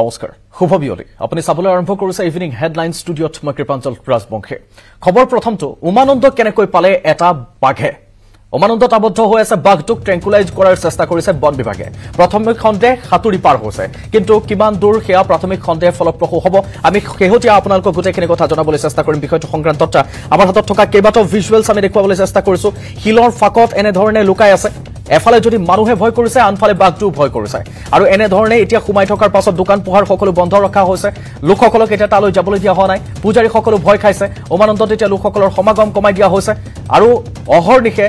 নমস্কাৰ শুভ বিয়লি। আপুনি চাবলৈ আৰম্ভ কৰিছে ইভিনিং হেডলাইন ষ্টুডিঅ'ত মই কৃপাঞ্চল ৰাজবংশী। খবৰ প্ৰথমটো উমানন্দ কেনেকৈ পালে এটা বাঘে? উমানন্দত আবদ্ধ হৈ আছে বাঘটোক ট্ৰেংকুলাইজ কৰাৰ চেষ্টা কৰিছে বন বিভাগে। প্ৰাথমিক সন্দেহ সাঁতুৰি পাৰ হৈছে। কিন্তু কিমান দূৰ সেয়া প্ৰাথমিক সন্দেহ ফলপ্ৰসূ হ'ব আমি শেহতীয়া আপোনালোকক গোটেইখিনি কথা জনাবলৈ চেষ্টা কৰিম। বিষয়টো সংক্ৰান্তত আমাৰ হাতত থকা কেইবাটাও ভিজুৱেলছ আমি দেখুৱাবলৈ চেষ্টা কৰিছো। শিলৰ ফাঁকত এনেধৰণে লুকাই আছে। এফালে যদি মানুহে ভয় কৰিছে আনফালে বাঘটোও ভয় কৰিছে। আৰু এনেধৰণে এতিয়া সোমাই থকাৰ পাছত দোকান পোহাৰ সকলো বন্ধ ৰখা হৈছে। লোকসকলক এতিয়া তালৈ যাবলৈ দিয়া হোৱা নাই। পূজাৰীসকলো ভয় খাইছে। উমানন্দত এতিয়া লোকসকলৰ সমাগম কমাই দিয়া হৈছে। আৰু অহৰ্নিশে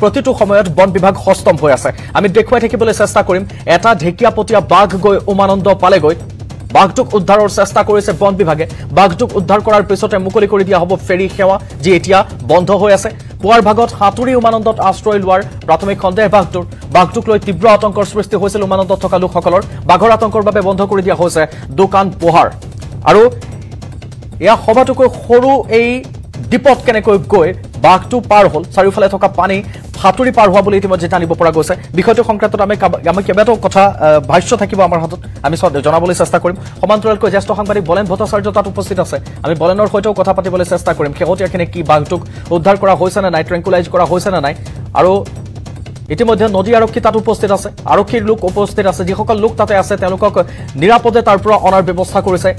প্ৰতিটো সময়ত বন বিভাগ সষ্টম হৈ আছে। আমি দেখুৱাই থাকিবলৈ চেষ্টা কৰিম। এটা ঢেকীয়াপতীয়া বাঘ গৈ উমানন্দ পালেগৈ। বাঘটোক উদ্ধাৰৰ চেষ্টা কৰিছে বন বিভাগে। বাঘটোক উদ্ধাৰ কৰাৰ পিছতে মুকলি কৰি দিয়া হ'ব ফেৰী সেৱা যি এতিয়া বন্ধ হৈ আছে। পুৱাৰ ভাগত সাঁতুৰি উমানন্দত আশ্ৰয় লোৱাৰ প্ৰাথমিক সন্দেহ বাঘটোৰ। বাঘটোক লৈ তীব্ৰ আতংকৰ সৃষ্টি হৈছিল উমানন্দত থকা লোকসকলৰ। বাঘৰ আতংকৰ বাবে বন্ধ কৰি দিয়া হৈছে দোকান পোহাৰ। আৰু এয়া সবাতোকৈ সৰু এই দ্বীপত কেনেকৈ গৈ বাঘটো পাৰ হ'ল। চাৰিওফালে থকা পানী সাঁতুৰি পাৰ হোৱা বুলি ইতিমধ্যে জানিব পৰা গৈছে। বিষয়টো সংক্ৰান্তত আমি আমি কেইবাটাও কথা ভাষ্য থাকিব আমাৰ হাতত। আমি জনাবলৈ চেষ্টা কৰিম। সমান্তৰালকৈ জ্যেষ্ঠ সাংবাদিক বলেন ভট্টাচাৰ্য তাত উপস্থিত আছে। আমি বলেনৰ সৈতেও কথা পাতিবলৈ চেষ্টা কৰিম। শেহতীয়াখিনি কি বাঘটোক উদ্ধাৰ কৰা হৈছে নে নাই ট্ৰেংকুলাইজ কৰা হৈছে নে নাই। আৰু ইতিমধ্যে নদী আৰক্ষী তাত উপস্থিত আছে। আৰক্ষীৰ লোক উপস্থিত আছে। যিসকল লোক তাতে আছে তেওঁলোকক নিৰাপদে তাৰ পৰা অনাৰ ব্যৱস্থা কৰিছে।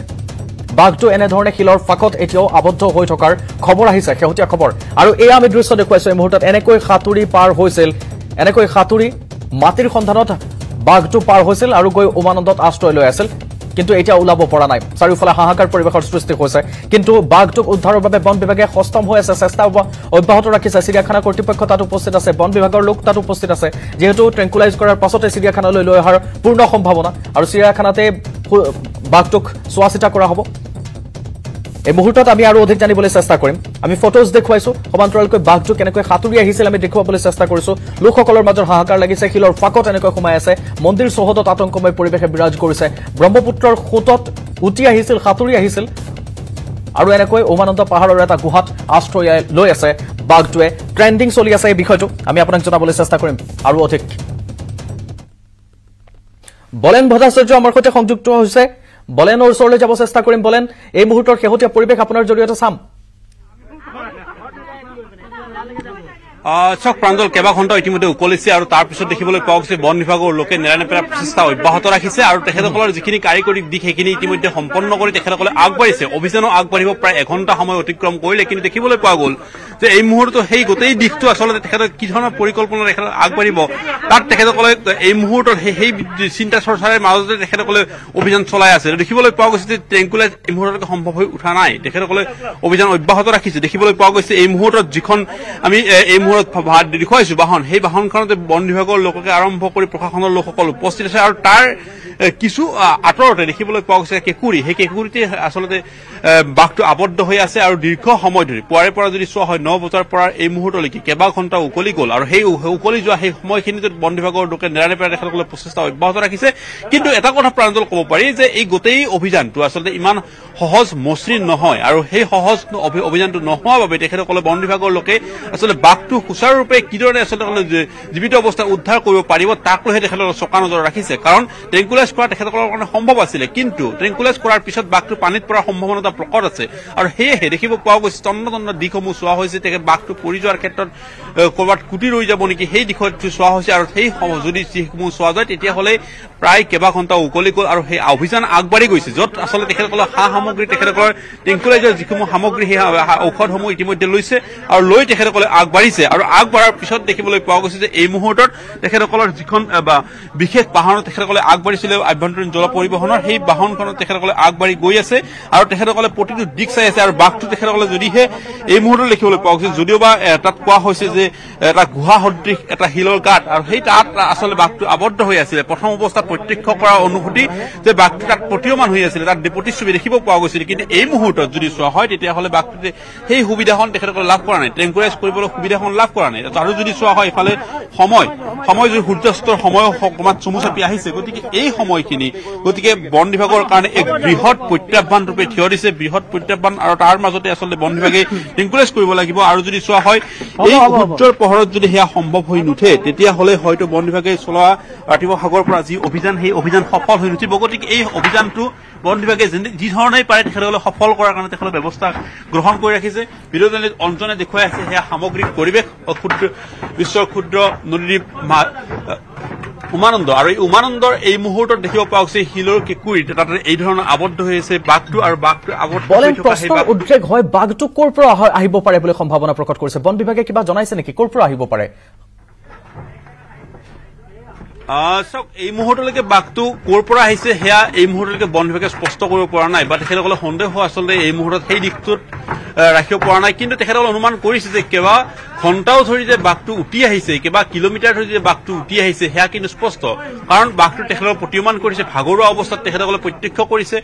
বাঘটো এনেধৰণে শিলৰ ফাঁকত এতিয়াও আবদ্ধ হৈ থকাৰ খবৰ আহিছে শেহতীয়া খবৰ। আৰু এয়া আমি দৃশ্য দেখুৱাইছো এই মুহূৰ্তত। এনেকৈ সাঁতুৰি পাৰ হৈছিল এনেকৈ সাঁতুৰি মাটিৰ সন্ধানত বাঘটো পাৰ হৈছিল আৰু গৈ উমানন্দত আশ্ৰয় লৈ আছিল। কিন্তু এতিয়া ওলাব পৰা নাই। চাৰিওফালে হাহাকাৰ পৰিৱেশৰ সৃষ্টি হৈছে। কিন্তু বাঘটোক উদ্ধাৰৰ বাবে বন বিভাগে সষ্টম হৈ আছে। চেষ্টা অব্য- অব্যাহত ৰাখিছে। চিৰিয়াখানা কৰ্তৃপক্ষ তাত উপস্থিত আছে। বন বিভাগৰ লোক তাত উপস্থিত আছে। যিহেতু ট্ৰেংকুলাইজ কৰাৰ পাছতে চিৰিয়াখানালৈ লৈ অহাৰ পূৰ্ণ সম্ভাৱনা। আৰু চিৰিয়াখানাতে বাঘটোক চোৱা চিতা কৰা হ'ব। এই মুহূৰ্তত আমি আৰু অধিক জানিবলৈ চেষ্টা কৰিম। আমি ফটোজ দেখুৱাইছো সমান্তৰালকৈ বাঘটো কেনেকৈ সাঁতুৰি আহিছিল আমি দেখুৱাবলৈ চেষ্টা কৰিছো। লোকসকলৰ মাজত হাহাকাৰ লাগিছে শিলৰ ফাঁকত এনেকৈ সোমাই আছে। মন্দিৰ চৌহদত আতংকময় পৰিৱেশে বিৰাজ কৰিছে। ব্ৰহ্মপুত্ৰৰ সোঁতত উটি আহিছিল সাঁতুৰি আহিছিল। আৰু এনেকৈ উমানন্দ পাহাৰৰ এটা গুহাত আশ্ৰয় লৈ আছে বাঘটোৱে। ট্ৰেণ্ডিং চলি আছে এই বিষয়টো। আমি আপোনাক জনাবলৈ চেষ্টা কৰিম। আৰু অধিক। বলেন ভট্টাচাৰ্য আমাৰ সৈতে সংযুক্ত হৈছে। বলেনৰ ওচৰলৈ যাব চেষ্টা কৰিম। বলেন এই মুহূৰ্তৰ শেহতীয়া পৰিৱেশ আপোনাৰ জৰিয়তে চাম। চাওক প্ৰাঞ্জল কেইবা ঘণ্টা ইতিমধ্যে উকলিছে আৰু তাৰ পিছত দেখিবলৈ পোৱা গৈছে বন বিভাগৰ লোকে নেৰা নেপেৰা প্ৰচেষ্টা অব্যাহত ৰাখিছে আৰু তেখেতসকলৰ যিখিনি কাৰিকৰী দিশ সেইখিনি ইতিমধ্যে সম্পন্ন কৰি তেখেতসকলে আগবাঢ়িছে। অভিযানো আগবাঢ়িব প্ৰায় এঘণ্টা সময় অতিক্ৰম কৰিলে কিন্তু দেখিবলৈ পোৱা গ'ল যে এই মুহূৰ্তত সেই গোটেই দিশটো আচলতে তেখেতে কি ধৰণৰ পৰিকল্পনা তেখেতে আগবাঢ়িব তাত তেখেতসকলে এই মুহূৰ্তত সেই চিন্তা চৰ্চাৰে মাজতে তেখেতসকলে অভিযান চলাই আছে। দেখিবলৈ পোৱা গৈছে যে ট্ৰেংকুলাইজ এই মুহূৰ্তলৈকে সম্ভৱ হৈ উঠা নাই। তেখেতসকলে অভিযান অব্যাহত ৰাখিছে। দেখিবলৈ পোৱা গৈছে এই মুহূৰ্তত যিখন আমি এই ভাত দেখুৱাইছো বাহন। সেই বাহনখনতে বন বিভাগৰ লোককে আৰম্ভ কৰি প্ৰশাসনৰ লোকসকল উপস্থিত আছে আৰু তাৰ কিছু আঁতৰতে দেখিবলৈ পোৱা গৈছে কেঁকুৰি। সেই কেঁকুৰিতে আচলতে বাঘটো আবদ্ধ হৈ আছে আৰু দীৰ্ঘ সময় ধৰি পুৱাৰে পৰা যদি চোৱা হয় ন বজাৰ পৰা এই মুহূৰ্তলৈকে কেইবা ঘণ্টা উকলি গ'ল আৰু সেই উকলি যোৱা সেই সময়খিনিত বন বিভাগৰ লোকে নেৰানেপেৰা তেখেতসকলে প্ৰচেষ্টা অব্যাহত ৰাখিছে। কিন্তু এটা কথা প্ৰাঞ্জল ক'ব পাৰি যে এই গোটেই অভিযানটো আচলতে ইমান সহজ মসৃণ নহয় আৰু সেই সহজ অভি- অভিযানটো নোহোৱাৰ বাবে তেখেতসকলে বন বিভাগৰ লোকে আচলতে বাঘটো সুচাৰুৰূপে কিদৰে আচলতে জীৱিত অৱস্থাত উদ্ধাৰ কৰিব পাৰিব তাক লৈহে তেখেতসকলে চকা নজৰ ৰাখিছে। কাৰণ ট্ৰেংকুলাইজ কৰা তেখেতসকলৰ কাৰণে সম্ভৱ আছিলে। কিন্তু ট্ৰেংকুলাইজ কৰাৰ পিছত বাঘটো পানীত পৰাৰ সম্ভাৱনা প্ৰকট আছে। আৰু সেয়েহে দেখিব পোৱা গৈছে তন্ন তন্ন দিশসমূহ চোৱা হৈছে। তেখেত বাঘটো পৰি যোৱাৰ ক্ষেত্ৰত কৰবাত কুটি ৰৈ যাব নেকি সেই দিশত চোৱা হৈছে আৰু সেই যদি যিসমূহ চোৱা যায় তেতিয়াহ'লে প্ৰায় কেইবা ঘণ্টা উকলি গ'ল আৰু সেই অভিযান আগবাঢ়ি গৈছে য'ত আচলতে তেখেতসকলৰ সা সামগ্ৰী তেখেতসকলৰ ট্ৰেংকুলাইজৰ যিসমূহ সামগ্ৰী সেই ঔষধসমূহ ইতিমধ্যে লৈছে আৰু লৈ তেখেতসকলে আগবাঢ়িছে আৰু আগবঢ়াৰ পিছত দেখিবলৈ পোৱা গৈছে যে এই মুহূৰ্তত তেখেতসকলৰ যিখন বা বিশেষ বাহনত তেখেতসকলে আগবাঢ়িছিলে আভ্যন্তৰীণ জল পৰিবহনৰ সেই বাহনখনত তেখেতসকলে আগবাঢ়ি গৈ আছে আৰু তেখেতসকলে প্ৰতিটো দিশ চাই আছে আৰু বাঘটো তেখেতসকলে যদিহে এই মুহূৰ্তত দেখিবলৈ পোৱা গৈছে যদিওবা এ, তাত কোৱা হৈছে যে এটা গুহা সদৃশ এটা শিলৰ গাঁত। আৰু সেই তাত আচলতে বাঘটো আবদ্ধ হৈ আছিলে। প্ৰথম অৱস্থাত প্ৰত্যক্ষ কৰাৰ অনুভূতি যে বাঘটো তাত প্ৰতীয়মান হৈ আছিলে তাত প্ৰতিচ্ছবি দেখিব পোৱা গৈছিল। কিন্তু এই মুহূৰ্তত যদি চোৱা হয় তেতিয়াহ'লে বাঘটোতে সেই সুবিধাখন তেখেতসকলে লাভ কৰা নাই। ট্ৰেংকুলাইজ কৰিবলৈ সুবিধাখন লাভ কৰা নাই। আৰু যদি চোৱা হয় ইফালে সময় সময় যদি সূৰ্যাস্তৰ সময় অকণমান চমু চাপি আহিছে গতিকে এই সময়খিনি গতিকে বন বিভাগৰ কাৰণে এক বৃহৎ প্ৰত্যাহ্বান ৰূপে থিয় দিছে। বৃহৎ প্ৰত্যাহ্বান আৰু তাৰ মাজতে আচলতে বন বিভাগে ট্ৰেংকুলাইজ কৰিব লাগিব। আৰু যদি চোৱা হয় এই সূৰ্যৰ পোহৰত যদি সেয়া সম্ভৱ হৈ নুঠে তেতিয়াহ'লে হয়তো বন বিভাগে চলোৱা ৰাতিপুৱা সাগৰ পৰা যি অভিযান সেই অভিযান সফল হৈ নুঠিব। গতিকে এই অভিযানটো বন বিভাগে যেনে- যি ধৰণেই পাৰে তেখেতসকলে সফল কৰাৰ কাৰণে তেখেতসকলে ব্যৱস্থা গ্ৰহণ কৰি ৰাখিছে। ভিডিঅ' জাৰ্নেলিষ্ট অঞ্জনে দেখুৱাই আছে সেয়া সামগ্ৰিক পৰিৱেশ বিশ্বৰ ক্ষুদ্ৰ নদীদ্বীপ উমানন্দ। আৰু এই উমানন্দৰ এই মুহূৰ্তত দেখিব পোৱা গৈছে শিলৰ কেঁকুৰিত তাতে এই ধৰণৰ আবদ্ধ হৈ আছে বাঘটো আৰু বাঘটো আবদ্ধ উদ্ৰেক হয় বাঘটো ক'ৰ পৰা আহ- আহিব পাৰে বুলি সম্ভাৱনা প্ৰকট কৰিছে? বন বিভাগে কিবা জনাইছে নেকি? ক'ৰ পৰা আহিব পাৰে? চাওক এই মুহূৰ্তলৈকে বাঘটো ক'ৰ পৰা আহিছে সেয়া এই মুহূৰ্তলৈকে বন বিভাগে স্পষ্ট কৰিব পৰা নাই বা তেখেতসকলে সন্দেহ আচলতে এই মুহূৰ্তত সেই দিশটোত ৰাখিব পৰা নাই। কিন্তু তেখেতসকলে অনুমান কৰিছে যে কেইবা ঘণ্টাও ধৰি যে বাঘটো উটি আহিছে কেইবা কিলোমিটাৰ ধৰি যে বাঘটো উটি আহিছে সেয়া কিন্তু স্পষ্ট। কাৰণ বাঘটো তেখেতসকলে প্ৰতীয়মান কৰিছে ভাগৰুৱা অৱস্থাত তেখেতসকলে প্ৰত্যক্ষ কৰিছে।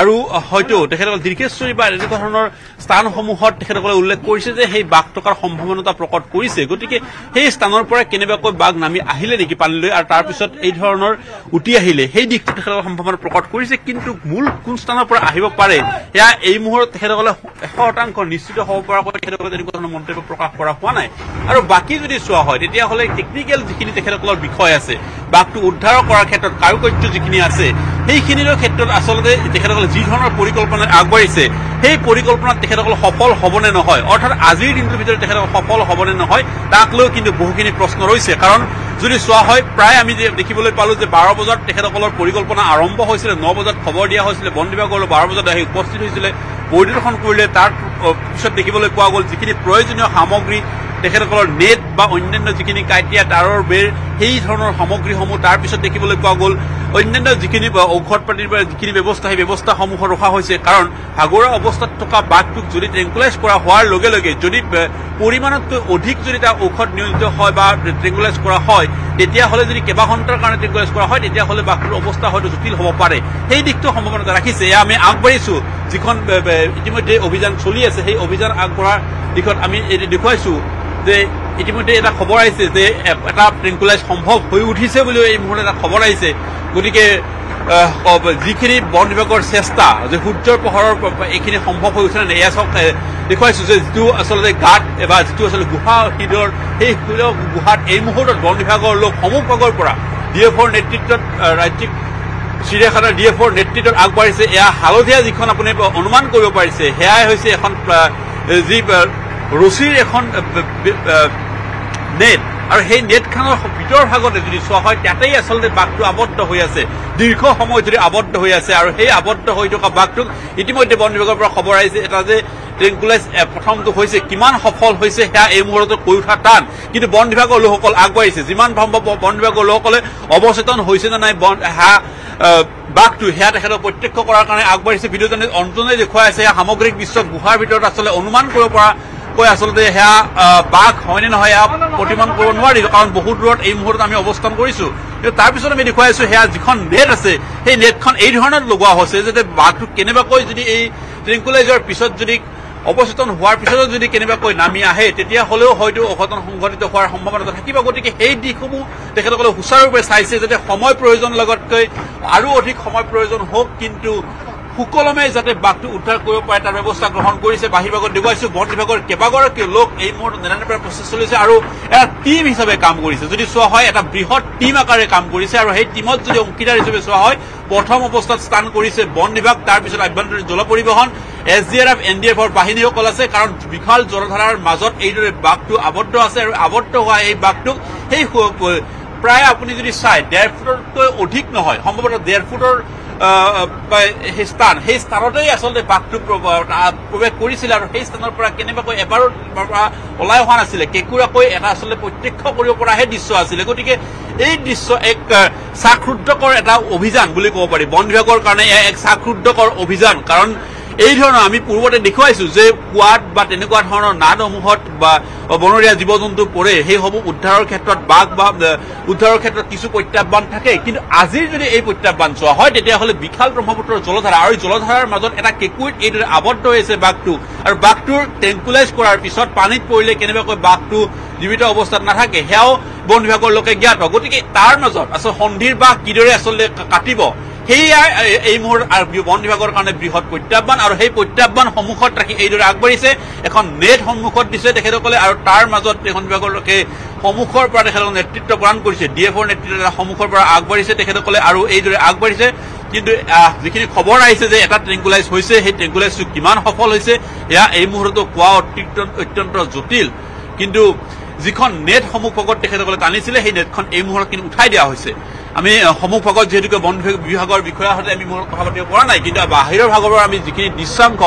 আৰু হয়তো তেখেতসকলে দীৰ্ঘেশ্বৰী বা এনেকুৱা ধৰণৰ স্থানসমূহত তেখেতসকলে উল্লেখ কৰিছে যে সেই বাঘ থকাৰ সম্ভাৱনা প্ৰকট কৰিছে। গতিকে সেই স্থানৰ পৰা কেনেবাকৈ বাঘ নামি আহিলে নেকি পানীলৈ আৰু তাৰপিছত এই ধৰণৰ উটি আহিলে সেই দিশটো তেখেতসকলে সম্ভাৱনা প্ৰকট কৰিছে। কিন্তু মূল কোন স্থানৰ পৰা আহিব পাৰে সেয়া এই মুহূৰ্তত তেখেতসকলে এশ শতাংশ নিশ্চিত হ'ব পৰাকৈ তেখেতসকলে তেনেকুৱা ধৰণৰ মন্তব্য প্ৰকাশ কৰা হোৱা নাই। আৰু বাকী যদি চোৱা হয় তেতিয়াহ'লে টেকনিকেল যিখিনি তেখেতসকলৰ বিষয় আছে বাঘটো উদ্ধাৰ কৰাৰ ক্ষেত্ৰত কাৰুকাৰ্য যিখিনি আছে সেইখিনিৰ ক্ষেত্ৰত আচলতে তেখেতসকলে যি ধৰণৰ পৰিকল্পনা আগবাঢ়িছে সেই পৰিকল্পনাত তেখেতসকল সফল হ'বনে নহয় অৰ্থাৎ আজিৰ দিনটোৰ ভিতৰত তেখেতসকল সফল হ'বনে নহয় তাক লৈ কিন্তু বহুখিনি প্ৰশ্ন ৰৈছে। কাৰণ যদি চোৱা হয় প্ৰায় আমি দেখিবলৈ পালো যে বাৰ বজাত তেখেতসকলৰ পৰিকল্পনা আৰম্ভ হৈছিলে ন বজাত খবৰ দিয়া হৈছিলে বন বিভাগলৈ বাৰ বজাত আহি উপস্থিত হৈছিলে পৰিদৰ্শন কৰিলে তাৰ পিছত দেখিবলৈ পোৱা গ'ল যিখিনি প্ৰয়োজনীয় সামগ্ৰী তেখেতসকলৰ নেট বা অন্যান্য যিখিনি কাঁইটীয়া তাঁৰৰ বেৰ সেই ধৰণৰ সামগ্ৰীসমূহ তাৰ পিছত দেখিবলৈ পোৱা গ'ল। অন্যান্য যিখিনি ঔষধ পাতিৰ যিখিনি ব্যৱস্থা সেই ব্যৱস্থাসমূহ ৰখা হৈছে। কাৰণ ভাগৰুৱা অৱস্থাত থকা বাঘটোক যদি ট্ৰেংকুলাইজ কৰা হোৱাৰ লগে লগে যদি পৰিমাণতকৈ অধিক যদি তাৰ ঔষধ নিয়োজিত হয় বা ট্ৰেংকুলাইজ কৰা হয় তেতিয়াহ'লে যদি কেইবা ঘণ্টাৰ কাৰণে ট্ৰেংকুলাইজ কৰা হয় তেতিয়াহ'লে বাঘটোৰ অৱস্থা হয়তো জটিল হ'ব পাৰে। সেই দিশটো সম্ভাৱনা ৰাখিছে। এয়া আমি আগবাঢ়িছো। যিখন ইতিমধ্যে অভিযান চলি আছে। সেই অভিযান আগবঢ়াৰ দিশত আমি দেখুৱাইছো যে ইতিমধ্যে এটা খবৰ আহিছে যে এটা ট্ৰেংকুলাইজ সম্ভৱ হৈ উঠিছে বুলিও এই মুহূৰ্তত এটা খবৰ আহিছে। গতিকে যিখিনি বন বিভাগৰ চেষ্টা যে সূৰ্যৰ পোহৰৰ এইখিনি সম্ভৱ হৈ উঠে নে নাই, এয়া দেখুৱাইছো যে যিটো আচলতে গাঁত বা যিটো আচলতে গুহা হৃদৰ সেই গুহাত এই মুহূৰ্তত বন বিভাগৰ লোক সমূহভাগৰ পৰা ডি এফৰ নেতৃত্বত ৰাজ্যিক চিৰিয়াখানাৰ ডি এফৰ নেতৃত্বত আগবাঢ়িছে। এয়া হালধীয়া যিখন আপুনি অনুমান কৰিব পাৰিছে সেয়াই হৈছে এখন যি ৰছীৰ এখন নেট। আৰু সেই নেটখনৰ ভিতৰ ভাগতে যদি চোৱা হয় তাতেই আচলতে বাঘটো আবদ্ধ হৈ আছে। দীৰ্ঘ সময় ধৰি আবদ্ধ হৈ আছে আৰু সেই আবদ্ধ হৈ থকা বাঘটোক ইতিমধ্যে বন বিভাগৰ পৰা খবৰ আহিছে। এটা যে ট্ৰেংকুলাইজ প্ৰথমটো হৈছে কিমান সফল হৈছে সেয়া এই মুহূৰ্তত কৈ উঠা টান। কিন্তু বন বিভাগৰ লোকসকল আগবাঢ়িছে। যিমান সম্ভৱ বন বিভাগৰ লোকসকলে অৱচেতন হৈছে নে নাই বন আহ, বাঘটো সেয়া তেখেতক প্ৰত্যক্ষ কৰাৰ কাৰণে আগবাঢ়িছে। ভিডিঅ' জানি অঞ্জনে দেখুৱাই আছে সামগ্ৰিক বিশ্বত গুহাৰ ভিতৰত আচলতে অনুমান কৰিব পৰা কৈ আচলতে সেয়া বাঘ হয়নে নহয় সেয়া প্ৰতিমান কৰিব নোৱাৰি কাৰণ বহুত দূৰত এই মুহূৰ্তত আমি অৱস্থান কৰিছো। কিন্তু তাৰপিছত আমি দেখুৱাইছো সেয়া যিখন নেট আছে সেই নেটখন এই ধৰণত লগোৱা হৈছে যাতে বাঘটো কেনেবাকৈ যদি এই ট্ৰেংকুলাইজৰ পিছত যদি অৱচেতন হোৱাৰ পিছতো যদি কেনেবাকৈ নামি আহে তেতিয়া হলেও হয়তো অঘটন সংঘটিত হোৱাৰ সম্ভাৱনা থাকিব। গতিকে সেই দিশসমূহ তেখেতসকলে সুচাৰুৰূপে চাইছে যাতে সময় প্ৰয়োজন লগতকৈ আৰু অধিক সময় প্ৰয়োজন হওক কিন্তু সুকলমে যাতে বাঘটো উদ্ধাৰ কৰিব পাৰে তাৰ ব্যৱস্থা গ্ৰহণ কৰিছে। বাহিৰ ভাগত দেখুৱাইছো বন বিভাগৰ কেইবাগৰাকীও লোক এই মুহূৰ্তত নিৰানব্বৈ প্ৰচেষ্টা চলিছে আৰু এটা টীম হিচাপে কাম কৰিছে। যদি চোৱা হয় এটা বৃহৎ টীম আকাৰে কাম কৰিছে আৰু সেই টীমত যদি অংশীদাৰ হিচাপে চোৱা হয় প্ৰথম অৱস্থাত স্থান কৰিছে বন বিভাগ তাৰপিছত আভ্যন্তৰীণ জল পৰিবহন S D R F N D এফৰ বাহিনীসকল আছে কাৰণ বিশাল জলধাৰাৰ মাজত এইদৰে বাঘটো আবদ্ধ আছে আৰু আবদ্ধ হোৱা এই বাঘটোক সেই প্ৰায় আপুনি যদি চাই ডেৰ ফুটতকৈ অধিক নহয় সম্ভৱতঃ ডেৰ ফুটৰ সেই স্থান। সেই স্থানতেই আচলতে বাঘটো প্ৰৱেশ কৰিছিলে আৰু সেই স্থানৰ পৰা কেনেবাকৈ এবাৰো ওলাই অহা নাছিলে। কেঁকুৰাকৈ এটা আচলতে প্ৰত্যক্ষ কৰিব পৰাহে দৃশ্য আছিলে। গতিকে এই দৃশ্য এক চাকৰুদ্ধকৰ এটা অভিযান বুলি ক'ব পাৰি। বন বিভাগৰ কাৰণে এক চাকৰুদ্ধকৰ অভিযান। কাৰণ এই ধৰণৰ আমি পূৰ্বতে দেখুৱাইছো যে কুৱাত বা তেনেকুৱা ধৰণৰ নাদসমূহত বা বনৰীয়া জীৱ জন্তু পৰে সেইসমূহ উদ্ধাৰৰ ক্ষেত্ৰত বাঘ বা উদ্ধাৰৰ ক্ষেত্ৰত কিছু প্ৰত্যাহ্বান থাকে। কিন্তু আজিৰ যদি এই প্ৰত্যাহ্বান চোৱা হয় তেতিয়াহ'লে বিশাল ব্ৰহ্মপুত্ৰৰ জলধাৰা আৰু জলধাৰাৰ মাজত এটা কেঁকুৰিত এইদৰে আবদ্ধ হৈ আছে বাঘটো। আৰু বাঘটোৰ ট্ৰেংকুলাইজ কৰাৰ পিছত পানীত পৰিলে কেনেবাকৈ বাঘটো জীৱিত অৱস্থাত নাথাকে সেয়াও বন বিভাগৰ লোকে জ্ঞাত। গতিকে তাৰ মাজত আচলতে সন্ধিৰ বাঘ কিদৰে আচলতে কাটিব? সেয়া এ- এই আৰু বন বিভাগৰ কাৰণে বৃহৎ প্ৰত্যাহ্বান আৰু সেই প্ৰত্যাহ্বান সন্মুখত ৰাখি এইদৰে আগবাঢ়িছে। এখন নেট সন্মুখত দিছে তেখেতসকলে আৰু তাৰ মাজত এখন বিভাগৰ লোকে সন্মুখৰ পৰা তেখেতসকলে নেতৃত্ব প্ৰদান কৰিছে। ডি এফৰ নেতৃত্ব সন্মুখৰ পৰা আগবাঢ়িছে তেখেতসকলে আৰু এইদৰে আগবাঢ়িছে। কিন্তু যিখিনি খবৰ আহিছে যে এটা ট্ৰেংকুলাইজ হৈছে সেই ট্ৰেংকুলাইজটো কিমান সফল হৈছে এয়া এই মুহূৰ্তত কোৱা অত্যন্ত জটিল। কিন্তু যিখন নেট সন্মুখত তেখেতসকলে টানিছিলে সেই নেটখন এই মুহূৰ্তত কিন্তু উঠাই দিয়া হৈছে। আমি আহ, সন্মুখভাগত যিহেতুকে বন বিভাগ- বিভাগৰ বিষয়াৰ সৈতে আমি কথা পাতিব পৰা নাই কিন্তু বাহিৰৰ ভাগৰ পৰা আমি যিখিনি দৃশ্যাংশ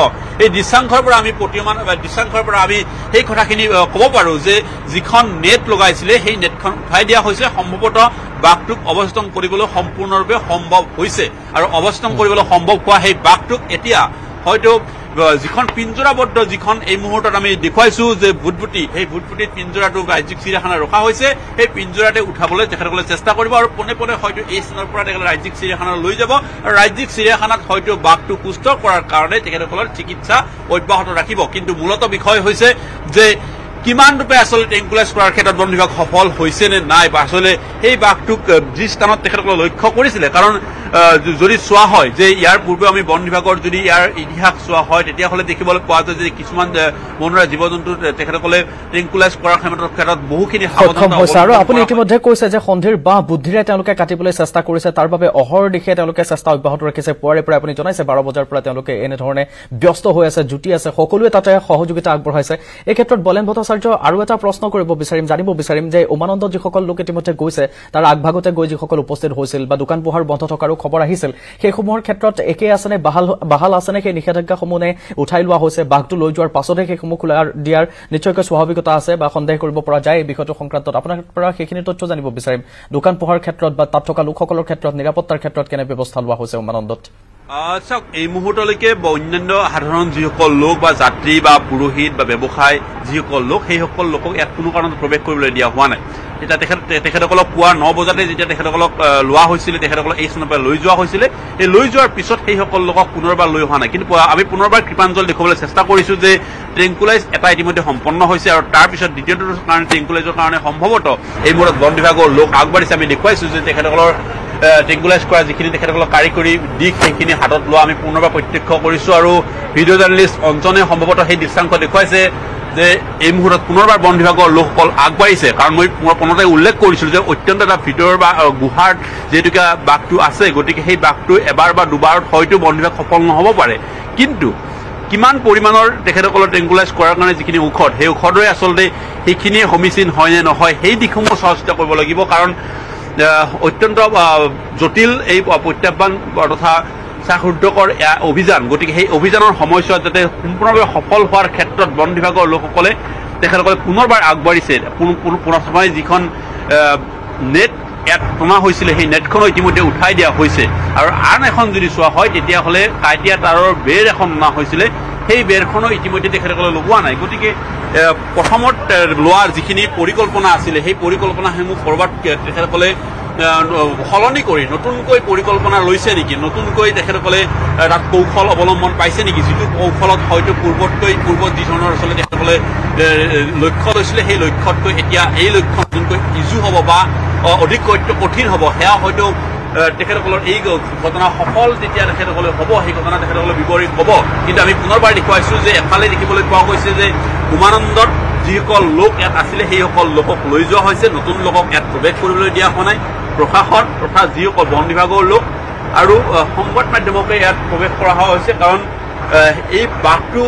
এই দৃশ্যাংশৰ পৰা আমি প্ৰতিমান বা দৃশ্যাংশৰ পৰা আমি সেই কথাখিনি ক'ব পাৰো যে যিখন নেট লগাইছিলে সেই নেটখন উঠাই দিয়া হৈছে। সম্ভৱতঃ বাঘটোক অৱস্থান কৰিবলৈ সম্পূৰ্ণৰূপে সম্ভৱ হৈছে। আৰু অৱস্থান কৰিবলৈ সম্ভৱ হোৱা সেই বাঘটোক এতিয়া হয়তো যিখন পিঞ্জৰাবদ্ধ যিখন এই মুহূৰ্তত আমি দেখুৱাইছো যে ভুটভুটি সেই ভুটভুটিত পিঞ্জৰাটো ৰাজ্যিক চিৰিয়াখানা ৰখা হৈছে সেই পিঞ্জৰাতে উঠাবলৈ তেখেতসকলে চেষ্টা কৰিব আৰু পোনে পোনে হয়তো এই স্থানৰ পৰা তেখেতসকলে ৰাজ্যিক চিৰিয়াখানালৈ লৈ যাব। আৰু ৰাজ্যিক চিৰিয়াখানাত হয়তো বাঘটো সুস্থ কৰাৰ কাৰণে তেখেতসকলৰ চিকিৎসা অব্যাহত ৰাখিব। কিন্তু মূলত বিষয় হৈছে যে কিমান ৰূপে আচলতে ট্ৰেংকুলাইজ কৰাৰ ক্ষেত্ৰত বন বিভাগ সফল হৈছে নে নাই বা আচলতে সেই বাঘটোক যি স্থানত তেখেতসকলে লক্ষ্য কৰিছিলে কাৰণ যদি চোৱা হয় যে ইয়াৰ পূৰ্বে আমি বন বিভাগৰ যদি ইয়াৰ ইতিহাস চোৱা হয় তেতিয়াহ'লে দেখিবলৈ পোৱা যায় যে কিছুমান বনৰীয়া জীৱ জন্তু তেখেতসকলে ট্ৰেংকুলাইজ কৰাৰ ক্ষেত্ৰত ক্ষেত্ৰত বহুখিনি সক্ষম সাৱধানতা হৈছে আৰু আপুনি ইতিমধ্যে কৈছে যে সন্ধিৰ বাহ বুদ্ধিৰে তেওঁলোকে কাটিবলৈ চেষ্টা কৰিছে। তাৰ বাবে অহৰ দিশে তেওঁলোকে চেষ্টা অব্যাহত ৰাখিছে। পুৱাৰে পৰা আপুনি জনাইছে বাৰ বজাৰ পৰা তেওঁলোকে এনেধৰণে ব্যস্ত হৈ আছে জুটি আছে। সকলোৱে তাতে সহযোগিতা আগবঢ়াইছে। এই ক্ষেত্ৰত বলেন ভট্টাচাৰ্য আৰু এটা প্ৰশ্ন কৰিব বিচাৰিম জানিব বিচাৰিম যে উমানন্দত যিসকল লোক ইতিমধ্যে গৈছে তাৰ আগভাগতে গৈ যিসকল উপস্থিত হৈছিল বা দোকান পোহাৰ বন্ধ থকাৰো খবৰ আহিছিল। সেইসমূহৰ ক্ষেত্ৰত একেই আছেনে বাহাল বাহাল আছেনে সেই নিষেধাজ্ঞাসমূহ উঠাই লোৱা হৈছে বাঘটো লৈ যোৱাৰ পাছতহে সেইসমূহ খোলা দিয়াৰ নিশ্চয়কৈ স্বাভাৱিকতা আছে বা সন্দেহ কৰিব পৰা যায় এই বিষয়টো সংক্ৰান্তত। আপোনাৰ পৰা সেইখিনি তথ্য জানিব বিচাৰিম। দোকান পোহাৰ ক্ষেত্ৰত বা তাত থকা লোকসকলৰ ক্ষেত্ৰত নিৰাপত্তাৰ ক্ষেত্ৰত কেনে ব্যৱস্থা লোৱা হৈছে উমানন্দত? চাওক এই মুহূৰ্তলৈকে অন্যান্য সাধাৰণ যিসকল লোক বা যাত্ৰী বা পুৰোহিত বা ব্যৱসায় যিসকল লোক সেইসকল লোকক ইয়াত কোনো কাৰণত প্ৰৱেশ কৰিবলৈ দিয়া হোৱা নাই। তেতিয়া তেখেত তেখেতসকলক পুৱা ন বজাতে যেতিয়া তেখেতসকলক লোৱা হৈছিলে তেখেতসকলক এই স্থানৰ পৰা লৈ যোৱা হৈছিলে। এই লৈ যোৱাৰ পিছত সেইসকল লোকক পুনৰবাৰ লৈ অহা নাই। কিন্তু আমি পুনৰবাৰ কৃপাঞ্জল দেখুৱাবলৈ চেষ্টা কৰিছো যে ট্ৰেংকুলাইজ এটা ইতিমধ্যে সম্পন্ন হৈছে আৰু তাৰ পিছত দ্বিতীয়টোৰ কাৰণে ট্ৰেংকুলাইজৰ কাৰণে সম্ভৱতঃ এই মূৰত বন বিভাগৰ লোক আগবাঢ়িছে। আমি দেখুৱাইছো যে তেখেতসকলৰ ট্ৰেংকুলাইজ কৰা যিখিনি তেখেতসকলৰ কাৰিকৰী দিশ সেইখিনি হাতত লোৱা আমি পুনৰবাৰ প্ৰত্যক্ষ কৰিছো আৰু ভিডিঅ' জাৰ্নেলিষ্ট অঞ্জনে সম্ভৱতঃ সেই দৃশ্যাংশ দেখুৱাইছে। যে এই মুহূৰ্তত পুনৰবাৰ বন বিভাগৰ লোকসকল আগবাঢ়িছে। কাৰণ মই পুনতে উল্লেখ কৰিছিলো যে অত্যন্ত এটা ভিতৰৰ বা গুহাৰ যিহেতুকে বাঘটো আছে গতিকে সেই বাঘটো এবাৰ বা দুবাৰত হয়তো বন বিভাগ সফল নহ'ব পাৰে। কিন্তু কিমান পৰিমাণৰ তেখেতসকলৰ ট্ৰেংকুলাইজ কৰাৰ কাৰণে যিখিনি ঔষধ সেই ঔষধৰে আচলতে সেইখিনিয়ে সমীচীন হয় নে নহয় সেই দিশসমূহ চোৱা চিতা কৰিব লাগিব। কাৰণ অত্যন্ত জটিল এই প্ৰত্যাহ্বান তথা চাহৰুদ্ধকৰ এয়া অভিযান গতিকে সেই অভিযানৰ সময়ছোৱাত যাতে সম্পূৰ্ণভাৱে সফল হোৱাৰ ক্ষেত্ৰত বন বিভাগৰ লোকসকলে তেখেতসকলে পুনৰবাৰ আগবাঢ়িছে। পুন- পুন- পুনৰবাৰ যিখন নেট ইয়াত টনা হৈছিলে সেই নেটখনো ইতিমধ্যে উঠাই দিয়া হৈছে। আৰু আন এখন যদি চোৱা হয় তেতিয়াহ'লে কাঁইটীয়া তাঁৰৰ বেৰ এখন অনা হৈছিলে। সেই বেৰখনো ইতিমধ্যে তেখেতসকলে লগোৱা নাই। গতিকে প্ৰথমত লোৱাৰ যিখিনি পৰিকল্পনা আছিলে সেই পৰিকল্পনাসমূহ ক'ৰবাত তেখেতসকলে সলনি কৰি নতুনকৈ পৰিকল্পনা লৈছে নেকি? নতুনকৈ তেখেতসকলে তাত কৌশল অৱলম্বন পাইছে নেকি? যিটো কৌশলত হয়তো পূৰ্বতকৈ পূৰ্বত যি ধৰণৰ আচলতে তেখেতসকলে লক্ষ্য লৈছিলে সেই লক্ষ্যতকৈ এতিয়া এই লক্ষ্য নতুনকৈ ইজু হ'ব বা অধিক কঠিন হ'ব সেয়া হয়তো তেখেতসকলৰ এই ঘটনা সফল যেতিয়া তেখেতসকলে হ'ব সেই ঘটনা তেখেতসকলে বিপৰীত হ'ব। কিন্তু আমি পুনৰবাৰ দেখুৱাইছো যে এফালে দেখিবলৈ পোৱা গৈছে যে উমানন্দত যিসকল লোক ইয়াত আছিলে সেইসকল লোকক লৈ যোৱা হৈছে। নতুন লোকক ইয়াত প্ৰৱেশ কৰিবলৈ দিয়া হোৱা নাই। প্ৰশাসন তথা যিসকল বন বিভাগৰ লোক আৰু সংবাদ মাধ্যমকে ইয়াত প্ৰৱেশ কৰা হৈছে। কাৰণ এই বাঘটো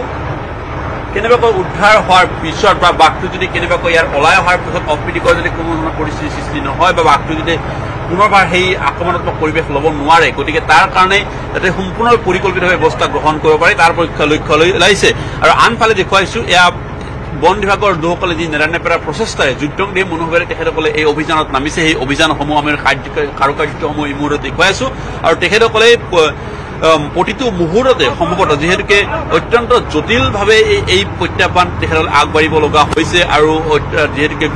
কেনেবাকৈ উদ্ধাৰ হোৱাৰ পিছত বা বাঘটো যদি কেনেবাকৈ ইয়াৰ ওলাই অহাৰ পিছত অপ্ৰীতিকৰ যদি কোনো ধৰণৰ পৰিস্থিতিৰ সৃষ্টি নহয় বা বাঘটো যদি পুনৰবাৰ সেই আক্ৰমণাত্মক পৰিৱেশ ল'ব নোৱাৰে। গতিকে তাৰ কাৰণে যাতে সম্পূৰ্ণ পৰিকল্পিত ব্যৱস্থা গ্ৰহণ কৰিব পাৰে তাৰ পৰীক্ষা লক্ষ্য লৈ ওলাইছে। আৰু আনফালে দেখুৱাইছো এয়া বন বিভাগৰ লোকসকলে যি নেৰানেপেৰা প্ৰচেষ্টাৰে যুদ্ধং দিয়ে মনোভাৱেৰে তেখেতসকলে এই অভিযানত নামিছে। সেই অভিযানসমূহ আমি কাৰ্য কাৰুকাৰ্যসমূহ এই মুহূৰ্তত দেখুৱাই আছো আৰু তেখেতসকলে প্ৰতিটো মুহূৰ্ততে সম্ভৱতঃ যিহেতুকে অত্যন্ত জটিলভাৱে এই প্ৰত্যাহ্বান তেখেতসকলে আগবাঢ়িব লগা হৈছে। আৰু যিহেতুকে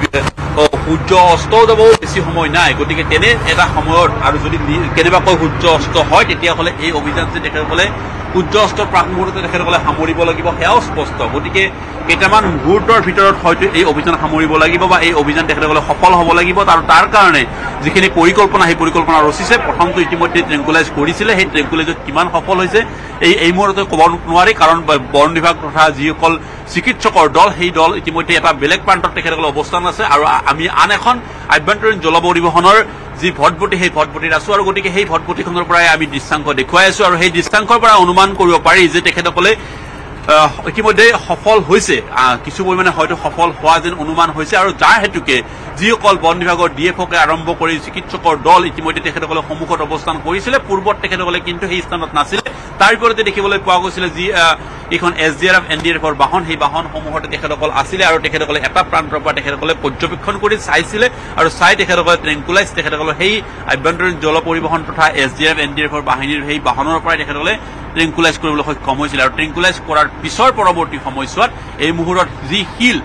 সূৰ্য অস্তও যাব বেছি সময় নাই। গতিকে তেনে এটা সময়ত আৰু যদি কেনেবাকৈ সূৰ্য অস্ত হয় তেতিয়াহ'লে এই অভিযান যে তেখেতসকলে সূৰ্য অস্তৰ প্ৰাক মুহূৰ্ততে তেখেতসকলে সামৰিব লাগিব সেয়াও স্পষ্ট। গতিকে কেইটামান মুহূৰ্তৰ ভিতৰত হয়তো এই অভিযান সামৰিব লাগিব বা এই অভিযান তেখেতসকলে সফল হ'ব লাগিব আৰু তাৰ কাৰণে যিখিনি পৰিকল্পনা সেই পৰিকল্পনা ৰচিছে। প্ৰথমটো ইতিমধ্যে ট্ৰেংকুলাইজ কৰিছিলে। সেই ট্ৰেংকুলাইজত কিমান সফল হৈছে এই এই মুহূৰ্ততে ক'ব নোৱাৰি। কাৰণ বন বিভাগ তথা যিসকল চিকিৎসকৰ দল সেই দল ইতিমধ্যে এটা বেলেগ প্ৰান্তত তেখেতসকলৰ অৱস্থান আছে। আৰু আমি আন এখন আভ্যন্তৰীণ জল পৰিবহণৰ যি ভটভটি সেই ভটভটিত আছো। আৰু গতিকে সেই ভটভটিখনৰ পৰাই আমি দৃশ্যাংশ দেখুৱাই আছো। আৰু সেই দৃশ্যাংশৰ পৰা অনুমান কৰিব পাৰি যে তেখেতসকলে ইতিমধ্যে সফল হৈছে। কিছু পৰিমাণে হয়তো সফল হোৱা যেন অনুমান হৈছে। আৰু যাৰ হেতুকে যিসকল বন বিভাগৰ ডি এফকে আৰম্ভ কৰি চিকিৎসকৰ দল ইতিমধ্যে তেখেতসকলে সন্মুখত অৱস্থান কৰিছিলে। পূৰ্বত তেখেতসকলে কিন্তু সেই স্থানত নাছিলে। তাৰ বিপৰীতে দেখিবলৈ পোৱা গৈছিলে যি এইখন S D R F N D এফৰ বাহন। সেই বাহনসমূহতে তেখেতসকল আছিলে আৰু তেখেতসকলে এটা প্ৰান্তৰ পৰা তেখেতসকলে পৰ্যবেক্ষণ কৰি চাইছিলে আৰু চাই তেখেতসকলে ট্ৰেংকুলাইজ তেখেতসকলৰ সেই আভ্যন্তৰীণ জল পৰিবহণ তথা S D R F N D এফৰ বাহিনীৰ সেই বাহনৰ পৰাই তেখেতসকলে ট্ৰেংকুলাইজ কৰিবলৈ সক্ষম হৈছিল। আৰু ট্ৰেংকুলাইজ কৰাৰ পিছৰ পৰৱৰ্তী সময়ছোৱাত এই মুহূৰ্তত যি শিল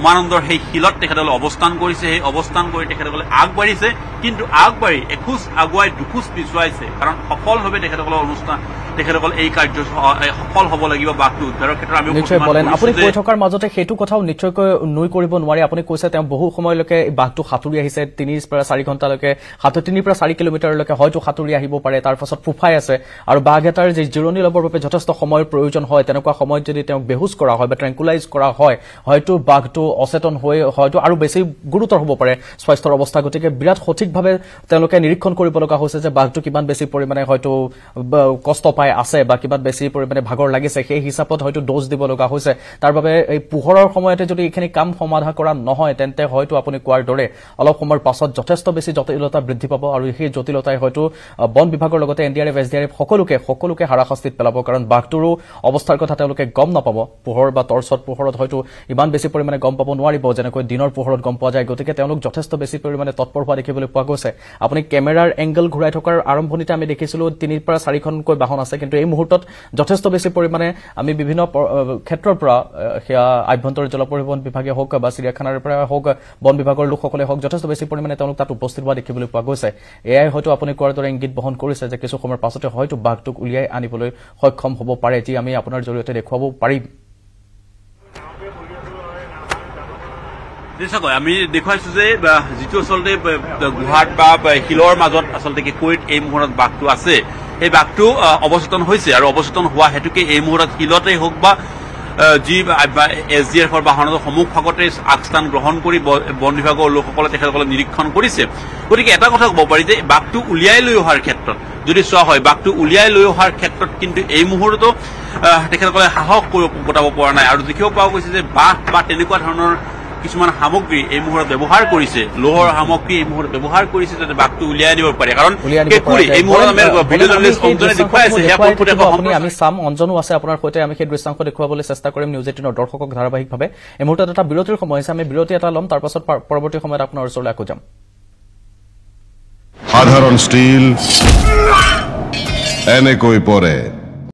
উমানন্দৰ সেই শিলত তেখেতসকলে অৱস্থান কৰিছে সেই অৱস্থান কৰি তেখেতসকলে আগবাঢ়িছে কিন্তু আগবাঢ়ি এখোজ আগুৱাই দুখোজ পিছুৱাইছে। কাৰণ সফলভাৱে তেখেতসকলৰ অনুষ্ঠান তেখেতসকল এই কাৰ্য স- এই সফল হ'ব লাগিব বাঘটো উদ্ধাৰৰ ক্ষেত্ৰত আমি নিশ্চয় বলেন। আপুনি কৈ থকাৰ মাজতে সেইটো কথাও নিশ্চয়কৈ নুই কৰিব নোৱাৰি। আপুনি কৈছে তেওঁ বহু সময়লৈকে বাঘটো সাঁতুৰি আহিছে তিনিৰ পৰা চাৰি ঘণ্টালৈকে তিনিৰ পৰা চাৰি কিলোমিটাৰলৈকে হয়তো সাঁতুৰি আহিব পাৰে তাৰ পাছত ফুফাই আছে আৰু বাঘ এটাৰ যি জিৰণি ল'বৰ বাবে যথেষ্ট সময়ৰ প্ৰয়োজন হয় তেনেকুৱা সময়ত যদি তেওঁক বেহুচ কৰা হয় বা ট্ৰেংকুলাইজ কৰা হয় হয়তো বাঘটো অচেতন হৈ হয়তো আৰু বেছি গুৰুতৰ হ'ব পাৰে স্বাস্থ্যৰ অৱস্থা। গতিকে বিৰাট সঠিকভাৱে তেওঁলোকে নিৰীক্ষণ কৰিব লগা হৈছে যে বাঘটো কিমান বেছি পৰিমাণে হয়তো কষ্ট পাই আছে বা কিমান বেছি পৰিমাণে ভাগৰ লাগিছে সেই হিচাপত হয়তো ড'জ দিব লগা হৈছে। তাৰ বাবে এই পোহৰৰ সময়তে যদি এইখিনি কাম সমাধা কৰা নহয় তেন্তে হয়তো আপুনি কোৱাৰ দৰে অলপ সময়ৰ পাছত যথেষ্ট বেছি জটিলতা বৃদ্ধি পাব আৰু সেই জটিলতাই হয়তো বন বিভাগৰ লগতে N D R F S D R F সকলোকে সকলোকে হাৰাশাস্তিত পেলাব। কাৰণ বাঘটোৰো অৱস্থাৰ কথা তেওঁলোকে গম নাপাব। পোহৰ বা টৰ্চত পোহৰত হয়তো ইমান বেছি পৰিমাণে গম পাব নোৱাৰিব যেনেকৈ দিনৰ পোহৰত গম পোৱা যায়। গতিকে তেওঁলোক যথেষ্ট বেছি পৰিমাণে তৎপৰ হোৱা দেখিবলৈ পোৱা গৈছে। আপুনি কেমেৰাৰ এংগল ঘূৰাই থকাৰ আৰম্ভণিতে আমি দেখিছিলো তিনিৰ পৰা চাৰিখনকৈ বাহন আছে। কিন্তু এই মুহূৰ্তত যথেষ্ট বেছি পৰিমাণে আমি বিভিন্ন ক্ষেত্ৰৰ পৰা সেয়া আভ্যন্তৰীণ জল পৰিবহণ বিভাগে হওক বা চিৰিয়াখানাৰ পৰা হওক বন বিভাগৰ লোকসকলে হওক যথেষ্ট বেছি পৰিমাণে তেওঁলোক তাত উপস্থিত হোৱা দেখিবলৈ পোৱা গৈছে। এয়াই হয়তো আপুনি কোৱাৰ দৰে ইংগিত বহন কৰিছে যে কিছু সময়ৰ পাছতে হয়তো বাঘটোক উলিয়াই আনিবলৈ সক্ষম হ'ব পাৰে যি আমি আপোনাৰ জৰিয়তে দেখুৱাব পাৰিম। নিশ্চয়কৈ আমি দেখুৱাইছো যে যিটো আচলতে গুহাত বা শিলৰ মাজত আচলতে কেঁকুৰিত এই মুহূৰ্তত বাঘটো আছে। সেই বাঘটো অৱচেতন হৈছে আৰু অৱচেতন হোৱা হেতুকে এই মুহূৰ্তত শিলতেই হওক বা যি এছ ডি এফৰ বাহনৰ সন্মুখ ভাগতে আগস্থান গ্ৰহণ কৰি বন বিভাগৰ লোকসকলে তেখেতসকলে নিৰীক্ষণ কৰিছে। গতিকে এটা কথা ক'ব পাৰি যে বাঘটো উলিয়াই লৈ অহাৰ ক্ষেত্ৰত যদি চোৱা হয় বাঘটো উলিয়াই লৈ অহাৰ ক্ষেত্ৰত কিন্তু এই মুহূৰ্ততো তেখেতসকলে সাহস গোটাব পৰা নাই। আৰু দেখিব পোৱা গৈছে যে বাঘ বা তেনেকুৱা ধৰণৰ কিছুমান সামগ্ৰী এই মুহূৰ্তত ব্যৱহাৰ কৰিছে। লোহৰ সামগ্ৰী এই মুহূৰ্তত ব্যৱহাৰ কৰিছে যাতে বাঘটো উলিয়াই আনিব পাৰে। কাৰণ পৰা। এই। মুহূৰ্তত আমি ভিডিঅ' আমি জাৰ্নেলিষ্ট সেই অঞ্জনে দেখুৱাই আছে আপুনি সম্পূৰ্ণ আমি চাম অঞ্জনো আছে আপোনাৰ সৈতে আমি সেই দৃশ্যাংশ দেখুৱাবলৈ চেষ্টা কৰিম নিউজ এইটিনৰ দৰ্শকক ধাৰাবাহিকভাৱে। এই মুহূৰ্তত এটা বিৰতিৰ সময় হৈছে আমি বিৰতি এটা ল'ম তাৰ পাছত পৰ- পৰৱৰ্তী সময়ত আপোনাৰ ওচৰলৈ আকৌ যাম। সাধাৰণ স্টিল এনেকৈ পৰে